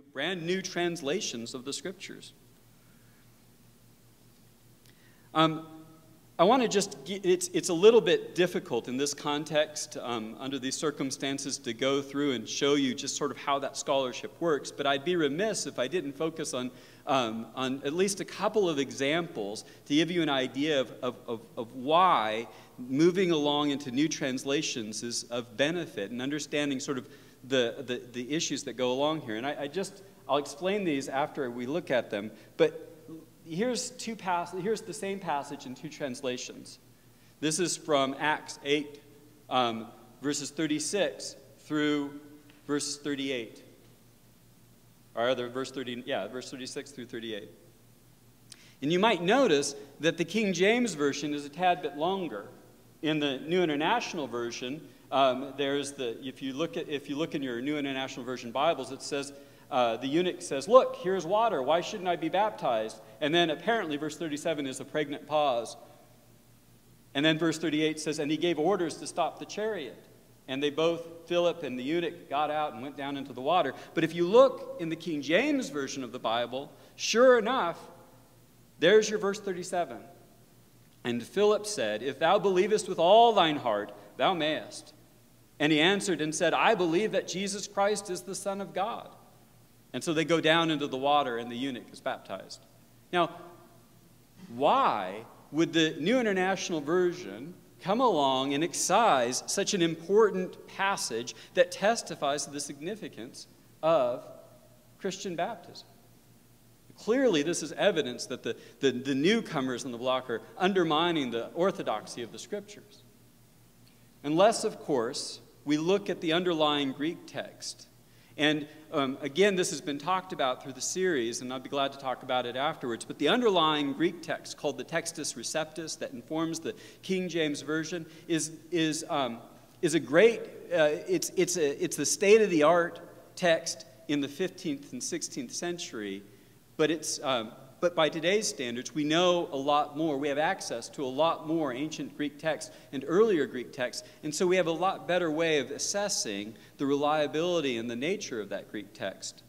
brand new translations of the scriptures. Um, I want to just, it's, it's a little bit difficult in this context, um, under these circumstances, to go through and show you just sort of how that scholarship works, but I'd be remiss if I didn't focus on, um, on at least a couple of examples to give you an idea of, of, of, of why moving along into new translations is of benefit and understanding sort of the, the, the issues that go along here. And I, I just, I'll explain these after we look at them, but here's, two pass- here's the same passage in two translations. This is from Acts 8, um, verses 36 through verse 38. Or rather, verse 30, yeah, verse 36 through 38. And you might notice that the King James Version is a tad bit longer. In the New International Version, um, there's the, if you, look at, if you look in your New International Version Bibles, it says, uh, the eunuch says, Look, here's water. Why shouldn't I be baptized? And then apparently, verse 37 is a pregnant pause. And then verse 38 says, And he gave orders to stop the chariot. And they both, Philip and the eunuch, got out and went down into the water. But if you look in the King James Version of the Bible, sure enough, there's your verse 37. And Philip said, If thou believest with all thine heart, thou mayest. And he answered and said, I believe that Jesus Christ is the Son of God. And so they go down into the water, and the eunuch is baptized. Now, why would the New International Version come along and excise such an important passage that testifies to the significance of Christian baptism? Clearly, this is evidence that the, the, the newcomers in the block are undermining the orthodoxy of the scriptures. Unless, of course, we look at the underlying Greek text. And um, again, this has been talked about through the series, and I'll be glad to talk about it afterwards. But the underlying Greek text, called the Textus Receptus, that informs the King James Version, is, is, um, is a great, uh, it's, it's, a, it's the state of the art text in the 15th and 16th century but, it's, um, but by today's standards, we know a lot more. We have access to a lot more ancient Greek texts and earlier Greek texts. And so we have a lot better way of assessing the reliability and the nature of that Greek text.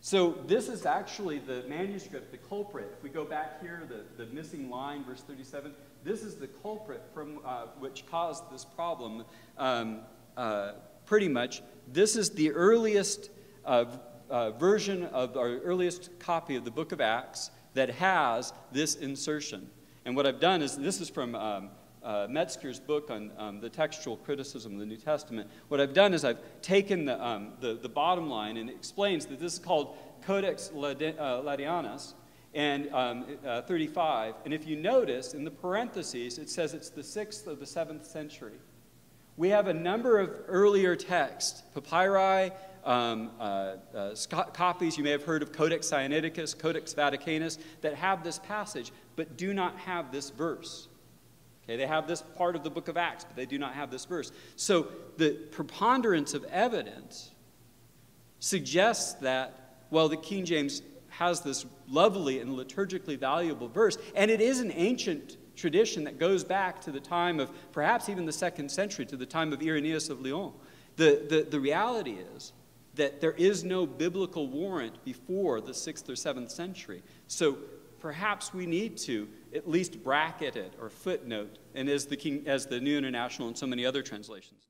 So this is actually the manuscript, the culprit. If we go back here, the, the missing line, verse 37, this is the culprit from uh, which caused this problem. Um, uh, pretty much, this is the earliest uh, uh, version of our earliest copy of the book of Acts that has this insertion. And what I've done is, this is from um, uh, Metzger's book on um, the textual criticism of the New Testament. What I've done is I've taken the, um, the, the, bottom line and explains that this is called Codex uh, Laudianus and um, uh, 35. And if you notice in the parentheses, it says it's the 6th of the 7th century. We have a number of earlier texts, papyri, um, uh, uh, copies. You may have heard of Codex Sinaiticus, Codex Vaticanus, that have this passage, but do not have this verse. Okay, they have this part of the book of Acts, but they do not have this verse. So the preponderance of evidence suggests that, well, the King James has this lovely and liturgically valuable verse, and it is an ancient tradition that goes back to the time of perhaps even the second century, to the time of Irenaeus of Lyon. The, the, the reality is that there is no biblical warrant before the 6th or 7th century. So perhaps we need to at least bracket it or footnote, and as the, King, as the New International and so many other translations